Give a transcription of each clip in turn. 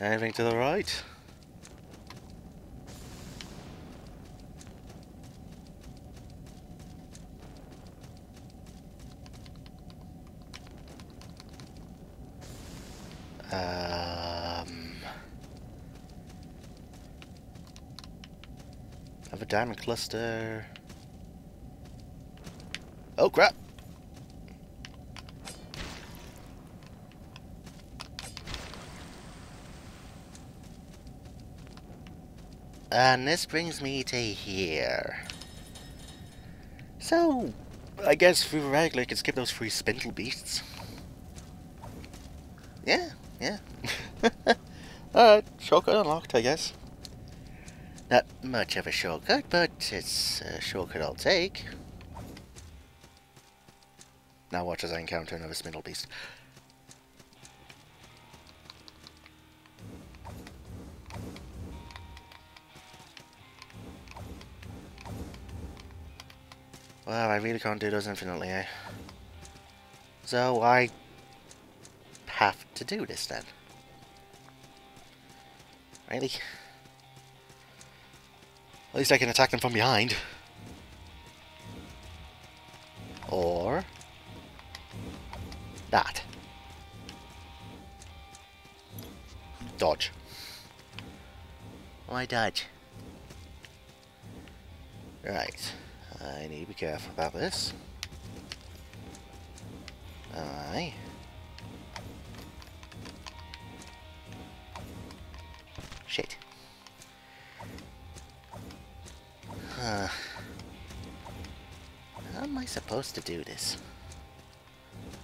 Anything to the right? Um, have a diamond cluster. Oh crap! And this brings me to here. So, I guess theoretically I can skip those three spindle beasts. Yeah, yeah. Alright, uh, shortcut unlocked, I guess. Not much of a shortcut, but it's a shortcut I'll take. Now watch as I encounter another spindle beast. Well, I really can't do those infinitely, eh? So I have to do this then. Really? At least I can attack them from behind. Or... That. Dodge. Why dodge? Right. I need to be careful about this. Aye. Shit. Huh. How am I supposed to do this?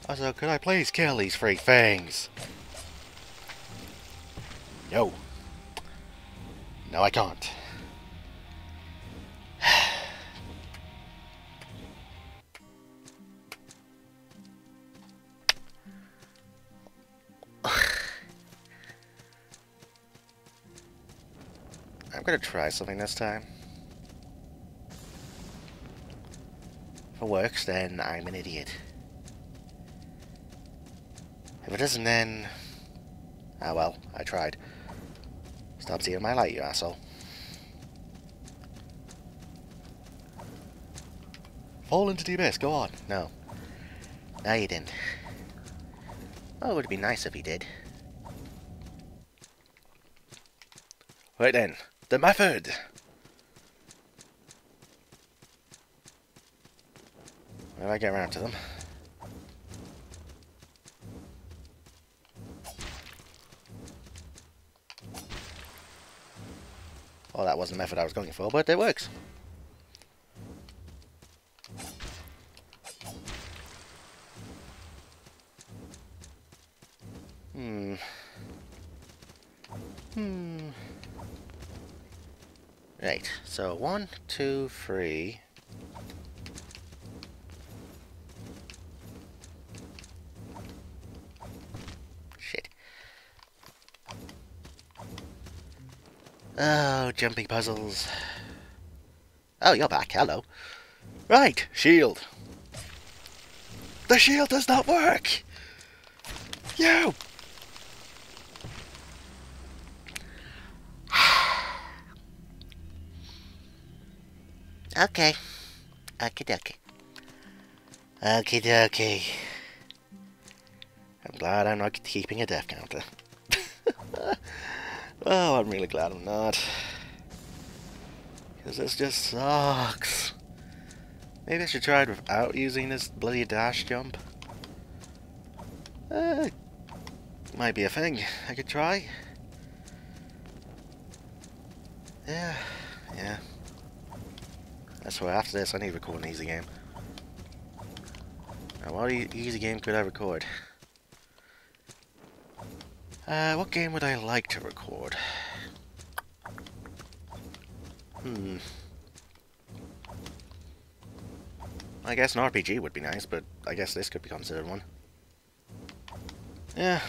Also, could I please kill these three things? No. No, I can't. I'm gonna try something this time. If it works, then I'm an idiot. If it doesn't, then... Ah well, I tried. Stop stealing my light, you asshole. Fall into the abyss, go on. No. No, you didn't. Oh, it would be nice if he did. Right then, the method! Do I get around to them? Oh, that wasn't the method I was going for, but it works. Hmm. Hmm. Right, so one, two, three. Shit. Oh, jumping puzzles. Oh, you're back, hello. Right, shield. The shield does not work! You! Okay. Okie dokie. Okie dokie. I'm glad I'm not keeping a death counter. oh, I'm really glad I'm not. Because this just sucks. Maybe I should try it without using this bloody dash jump. Uh, might be a thing I could try. Yeah, yeah. That's why after this I need to record an easy game. Now what easy game could I record? Uh, what game would I like to record? Hmm. I guess an RPG would be nice, but I guess this could be considered one. Yeah.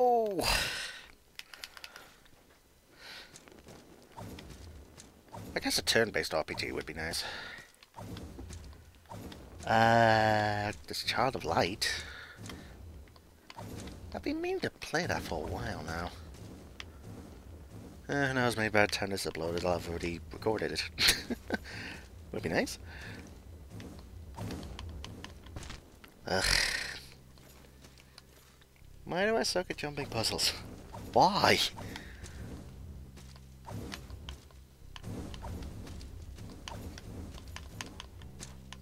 Oh! Guess a turn-based RPG would be nice. Uh, this Child of Light. I've been meaning to play that for a while now. Uh, who knows, maybe by the time this is uploaded I'll have already recorded it. would be nice. Ugh. Why do I suck at jumping puzzles? Why?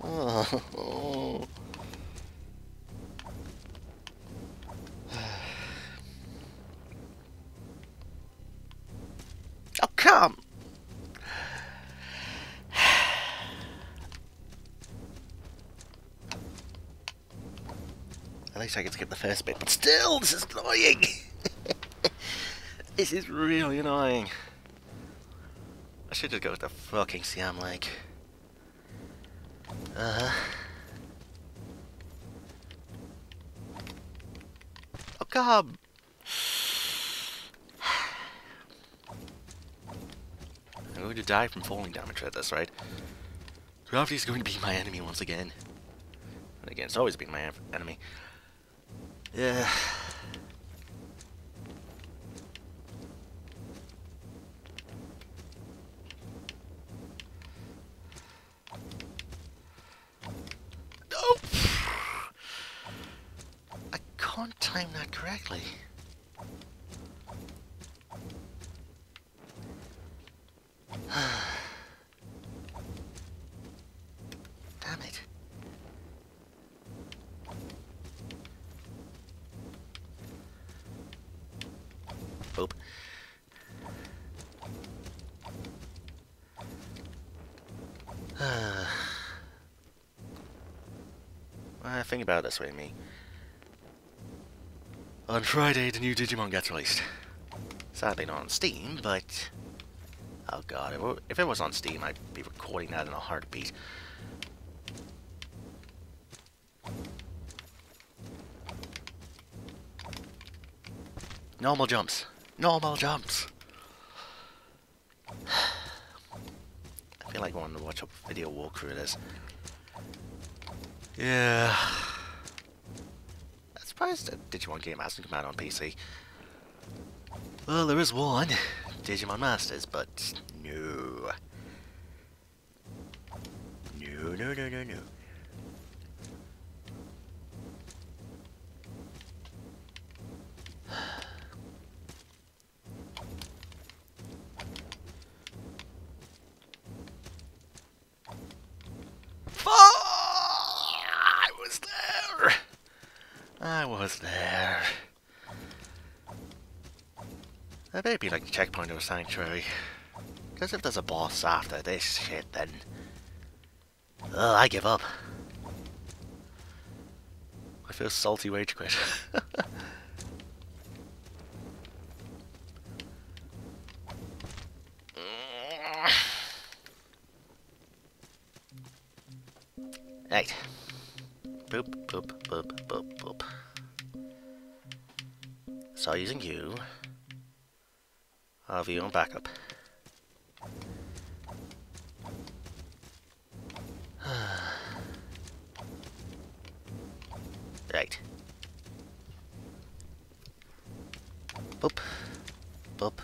Oh. oh, oh come! At least I get to get the first bit, but still, this is annoying! this is really annoying. I should just go with the fucking Siam Lake. Uh huh. Oh, come! I'm going to die from falling damage at this, right? Gravity is going to be my enemy once again. And again, it's always been my enemy. Yeah. No! I can't time correctly. Damn it. Oop. I think about it this way, me. On Friday, the new Digimon gets released. Sadly not on Steam, but... Oh god, if it, was on Steam, I'd be recording that in a heartbeat. Normal jumps. Normal jumps. I feel like I want to watch a video walkthrough of this. Yeah. Surprised that Digimon Game hasn't come out on PC. Well, there is one, Digimon Masters, but. No, no, no, no, no. I was there. I was there. That may be like a checkpoint or a sanctuary. Because if there's a boss after this shit, then... Oh, I give up. I feel salty rage quit. Right. Boop, boop, boop, boop, boop. So using you. Have you on backup. right. Boop. Boop.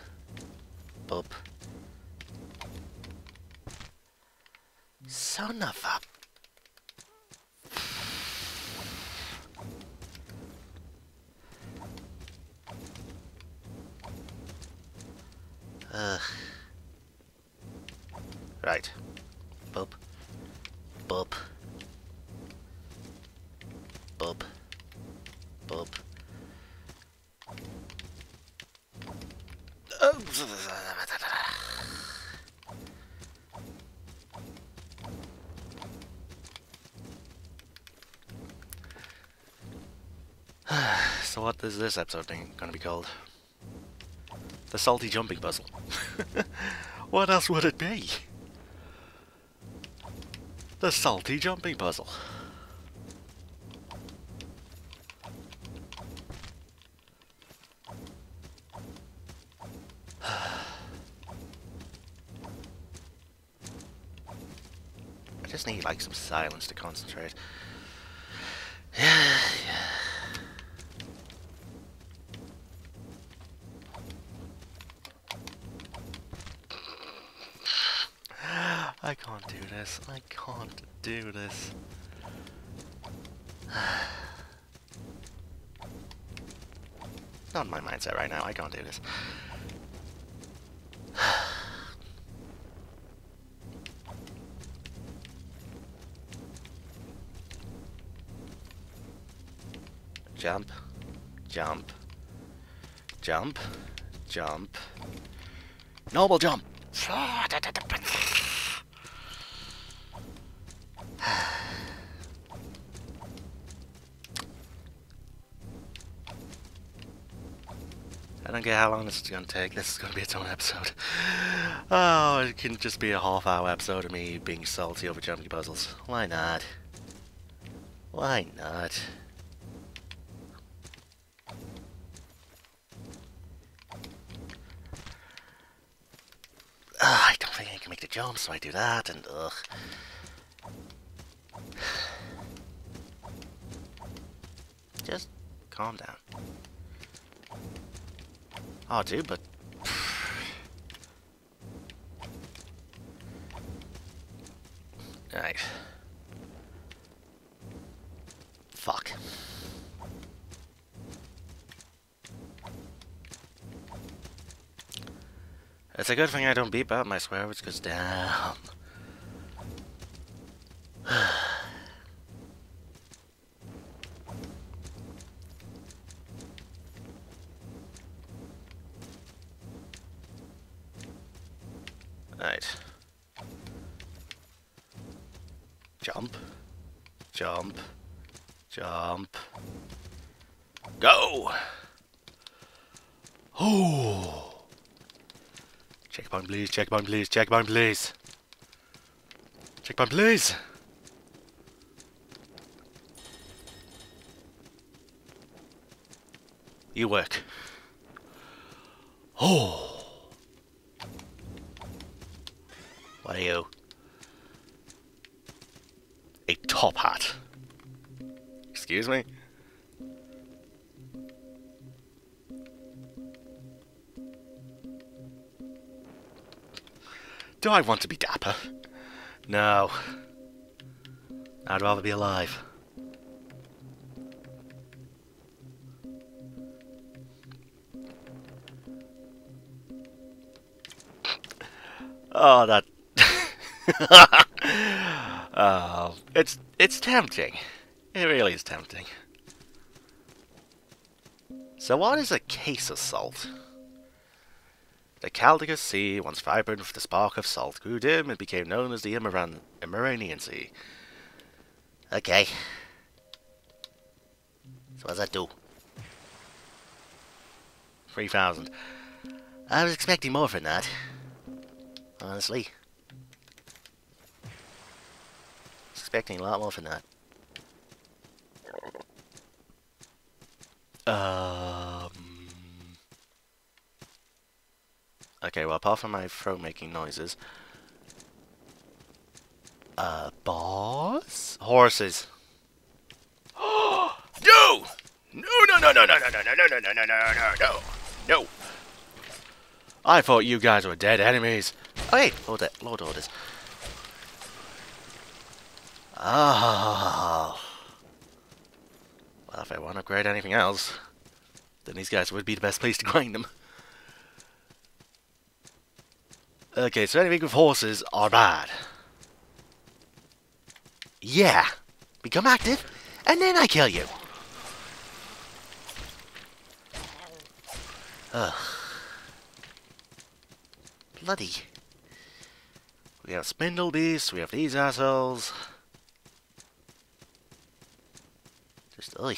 Ugh. Right. Boop. Boop. Boop. Boop. so what is this episode thing gonna be called? The salty jumping puzzle. what else would it be? The salty jumping puzzle. I just need like some silence to concentrate. Yeah, yeah. I can't do this. I can't do this. Not my mindset right now. I can't do this. jump, jump, jump, jump, noble jump. get how long this is going to take. This is going to be its own episode. Oh, it can just be a half hour episode of me being salty over jumping puzzles. Why not? Why not? Ah, I don't think I can make the jump, so I do that, and ugh. Just calm down. Oh, dude, but... Right. Fuck. It's a good thing I don't beep out my swear words, because damn. Right. Jump. Jump. Jump. Go! Oh! Checkpoint please, checkpoint please, checkpoint please. Checkpoint please! You work. Oh! You? A top hat. Excuse me? Do I want to be dapper? No. I'd rather be alive. Oh, that oh, it's it's tempting. It really is tempting. So what is a case of salt? The Chaldean Sea, once vibrant with the spark of salt, grew dim and became known as the Imaran Imeranian Sea. Okay. So what does that do? 3,000. I was expecting more from that. Honestly. Expecting a lot more from that. Um. Okay, well, apart from my throat making noises. Uh, boss? Horses. no! No, no, no, no, no, no, no, no, no, no, no, no, no, no, no. I thought you guys were dead enemies. Oh, hey, Lord, Lord Orders. Oh. Well, if I want to upgrade anything else, then these guys would be the best place to grind them. Okay, so anything with horses are bad. Yeah. Become active, and then I kill you. Ugh. Bloody. We have spindle beasts, we have these assholes. Just, ugh.